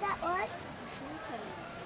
That one.